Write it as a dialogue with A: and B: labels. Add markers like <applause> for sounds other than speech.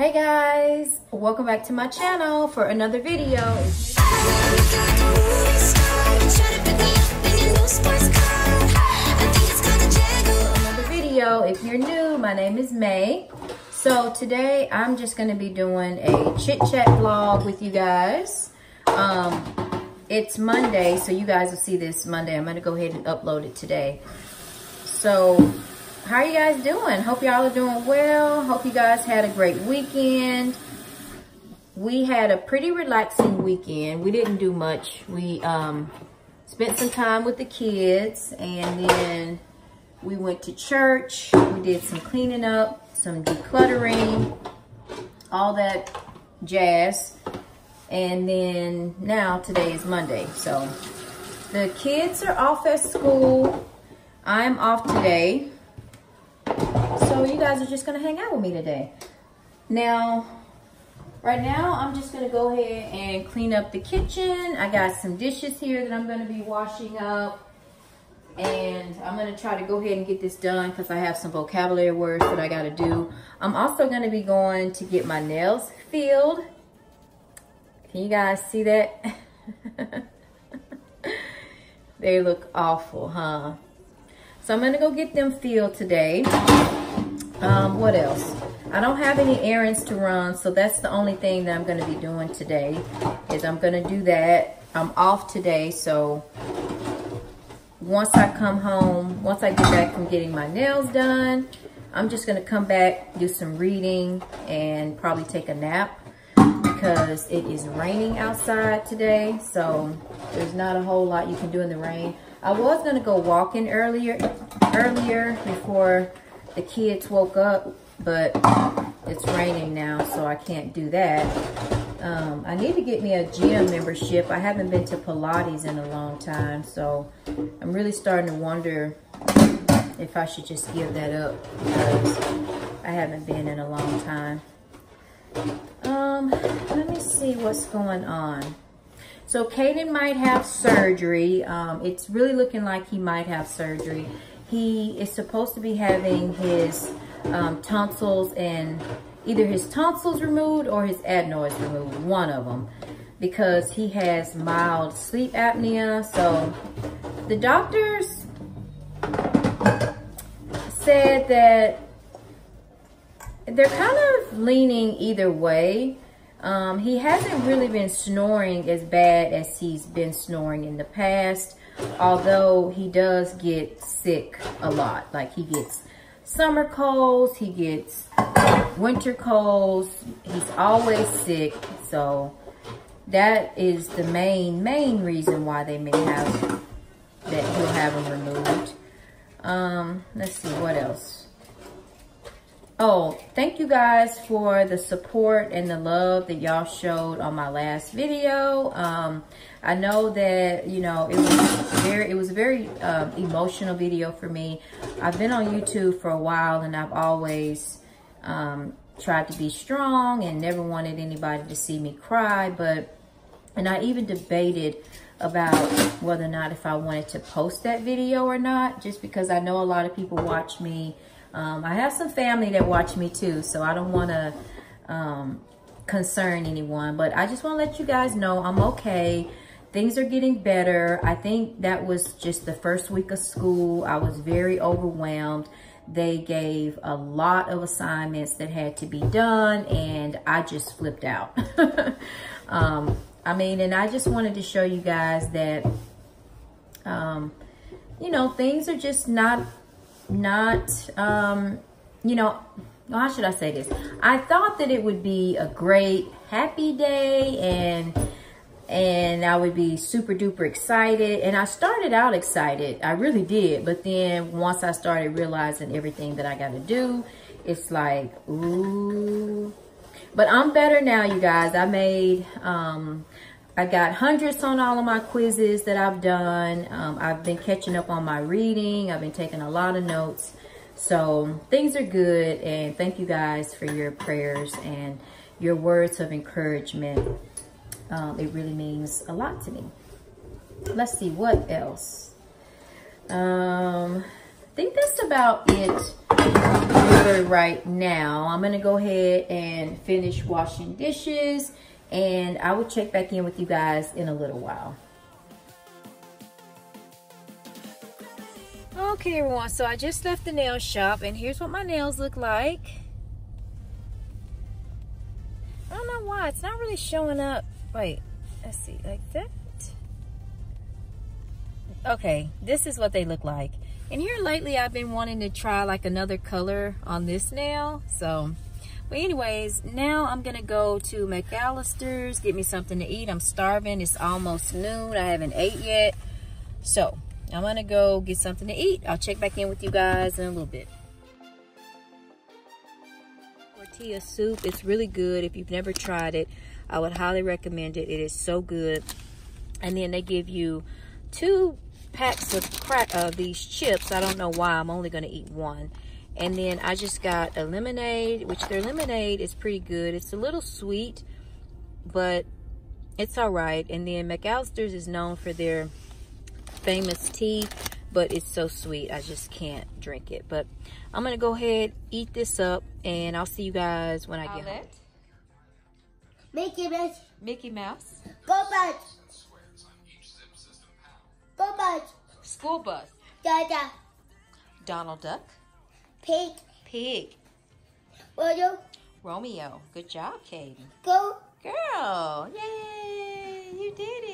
A: Hey guys, welcome back to my channel for another video. Another video, if you're new, my name is May. So today I'm just gonna be doing a chit chat vlog with you guys. Um, it's Monday, so you guys will see this Monday. I'm gonna go ahead and upload it today. So how are you guys doing? Hope y'all are doing well. Hope you guys had a great weekend. We had a pretty relaxing weekend. We didn't do much. We um, spent some time with the kids and then we went to church. We did some cleaning up, some decluttering, all that jazz. And then now today is Monday. So the kids are off at school. I'm off today. So you guys are just gonna hang out with me today. Now, right now I'm just gonna go ahead and clean up the kitchen. I got some dishes here that I'm gonna be washing up. And I'm gonna try to go ahead and get this done because I have some vocabulary words that I gotta do. I'm also gonna be going to get my nails filled. Can you guys see that? <laughs> they look awful, huh? So I'm gonna go get them filled today. Um, what else? I don't have any errands to run, so that's the only thing that I'm gonna be doing today, is I'm gonna do that. I'm off today, so once I come home, once I get back from getting my nails done, I'm just gonna come back, do some reading, and probably take a nap because it is raining outside today, so there's not a whole lot you can do in the rain. I was gonna go walking earlier, earlier before the kids woke up, but it's raining now, so I can't do that. Um, I need to get me a gym membership. I haven't been to Pilates in a long time, so I'm really starting to wonder if I should just give that up because I haven't been in a long time. Um, let me see what's going on. So Caden might have surgery. Um, it's really looking like he might have surgery. He is supposed to be having his um, tonsils and either his tonsils removed or his adenoids removed, one of them, because he has mild sleep apnea. So the doctors said that they're kind of leaning either way. Um, he hasn't really been snoring as bad as he's been snoring in the past, although he does get sick a lot. Like he gets summer colds, he gets winter colds, he's always sick. So that is the main, main reason why they may have, that he'll have him removed. Um, let's see, what else? Oh, you guys for the support and the love that y'all showed on my last video. Um, I know that, you know, it was very, it was a very um, emotional video for me. I've been on YouTube for a while and I've always um, tried to be strong and never wanted anybody to see me cry. But, and I even debated about whether or not if I wanted to post that video or not, just because I know a lot of people watch me um, I have some family that watch me too, so I don't want to um, concern anyone. But I just want to let you guys know I'm okay. Things are getting better. I think that was just the first week of school. I was very overwhelmed. They gave a lot of assignments that had to be done, and I just flipped out. <laughs> um, I mean, and I just wanted to show you guys that, um, you know, things are just not not, um, you know, how should I say this? I thought that it would be a great, happy day and and I would be super duper excited. And I started out excited. I really did. But then once I started realizing everything that I got to do, it's like, ooh. But I'm better now, you guys. I made, um, I got hundreds on all of my quizzes that I've done. Um, I've been catching up on my reading. I've been taking a lot of notes. So things are good. And thank you guys for your prayers and your words of encouragement. Um, it really means a lot to me. Let's see, what else? Um, I think that's about it computer right now. I'm going to go ahead and finish washing dishes and I will check back in with you guys in a little while. Okay everyone, so I just left the nail shop and here's what my nails look like. I don't know why, it's not really showing up. Wait, let's see, like that? Okay, this is what they look like. And here lately I've been wanting to try like another color on this nail. So, but anyways, now I'm gonna go to McAlister's, get me something to eat. I'm starving, it's almost noon, I haven't ate yet. So, I'm gonna go get something to eat. I'll check back in with you guys in a little bit. Tortilla soup, it's really good. If you've never tried it, I would highly recommend it. It is so good. And then they give you two packs of crack of these chips. I don't know why. I'm only going to eat one. And then I just got a lemonade, which their lemonade is pretty good. It's a little sweet, but it's all right. And then McAlister's is known for their famous tea, but it's so sweet. I just can't drink it. But I'm going to go ahead, eat this up, and I'll see you guys when I get home.
B: Mickey Mouse.
A: Mickey Mouse.
B: Go back. Go back.
A: School bus.
B: Dada.
A: Donald Duck.
B: Pig.
A: Pig.
B: Royo.
A: Romeo. Good job, Kaden.
B: Go.
A: Girl. Yay. You did it.